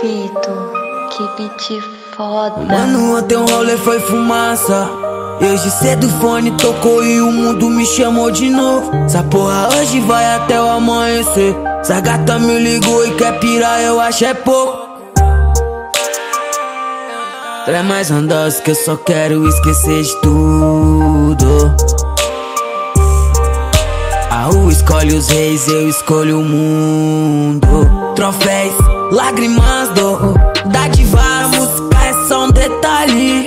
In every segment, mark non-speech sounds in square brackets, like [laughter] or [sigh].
Que beat foda. Mano, ontem o rolê foi fumaça. Hoje cedo o fone tocou e o mundo me chamou de novo. Essa porra hoje vai até o amanhecer. Essa gata me ligou e quer pirar, eu acho é pouco. Traz mais um doce que eu só quero esquecer de tudo. A rua escolhe os reis, eu escolho o mundo. Troféus, lágrimas, dor, dádiva, a música é só um detalhe.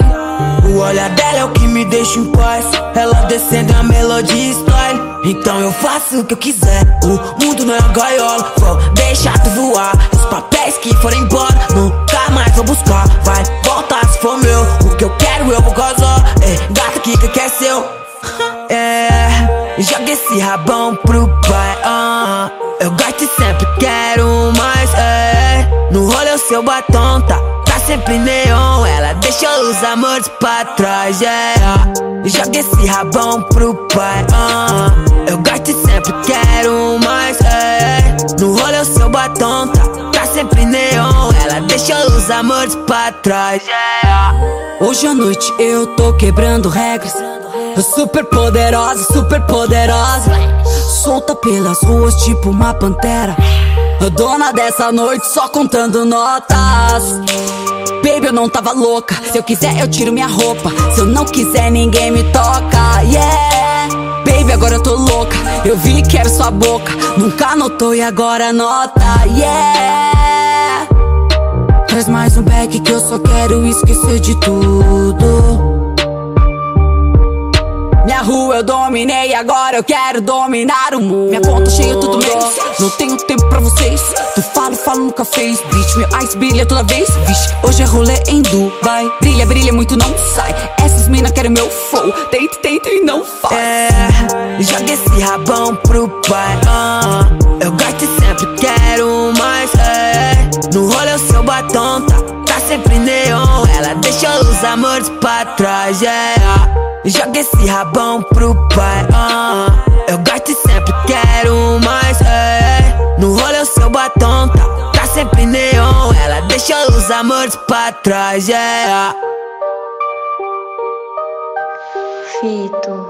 O olhar dela é o que me deixa em paz. Ela descendo a melodia style. Então eu faço o que eu quiser. O mundo não é uma gaiola, vou deixar tu voar. Os papéis que foram embora, nunca mais vou buscar. Vai voltar se for meu. O que eu quero eu vou gozar. É, gata que quer seu. [laughs] É, joga esse rabão pro pai. Uh, eu gosto e sempre quero mais. É, no rolê o seu batom tá, tá sempre neon. Ela deixou os amores pra trás. Yeah. Joga esse rabão pro pai. Uh, eu gosto e sempre quero mais. É, no rolê o seu batom tá, tá sempre neon. Ela deixou os amores pra trás. Yeah. Hoje à noite eu tô quebrando regras. Super poderosa, super poderosa. Solta pelas ruas tipo uma pantera. Dona dessa noite só contando notas. Baby, eu não tava louca. Se eu quiser, eu tiro minha roupa. Se eu não quiser, ninguém me toca. Yeah. Baby, agora eu tô louca. Eu vi que era sua boca. Nunca notou e agora nota. Yeah. Traz mais um back que eu só quero esquecer de tudo. Minha rua eu dominei, agora eu quero dominar o mundo. Minha conta cheia todo mês, não tenho tempo nunca fez. Bitch, meu ice brilha toda vez. Vixe, hoje é rolê em Dubai. Brilha, brilha muito, não sai. Essas minas querem meu flow. Tenta, tenta e não faz. É, joga esse rabão pro pai. Uh, eu gosto e sempre quero mais. É, no rolê o seu batom tá, tá sempre neon. Ela deixou os amores pra trás. Yeah. Joga esse rabão pro pai. Uh, eu gosto e sempre quero mais. É, no rolê o seu batom sempre neon. Ela deixou os amores pra trás. Yeah. Fito,